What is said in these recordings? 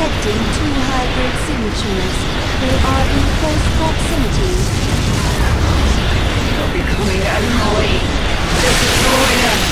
detecting two hybrid signatures. They are in close proximity. They'll be coming out of. Destroy them!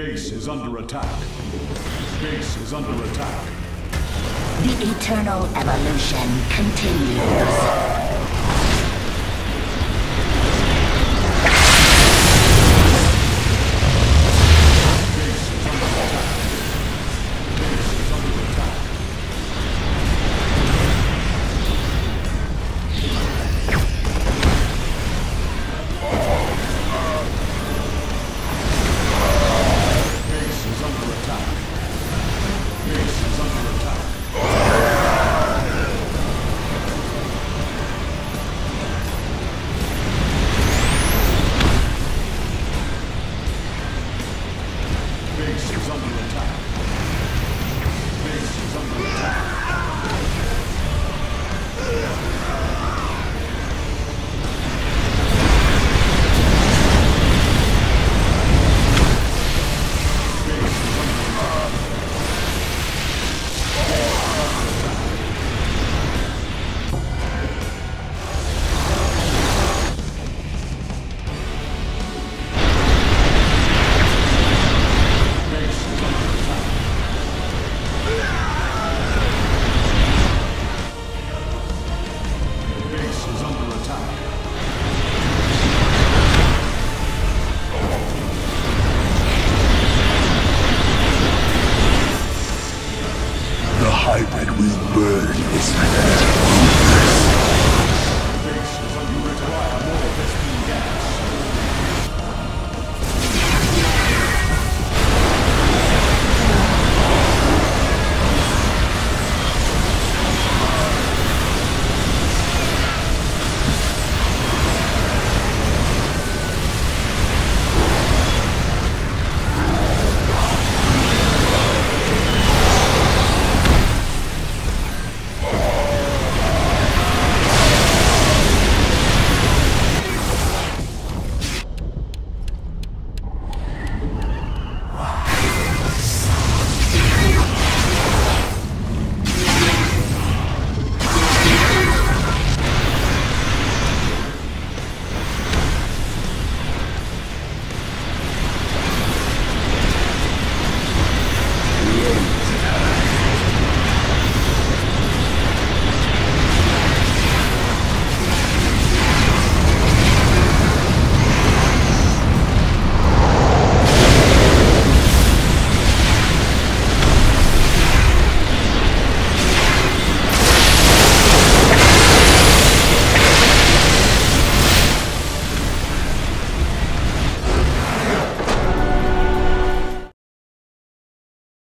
Base is under attack. Base is under attack. The eternal evolution continues. It's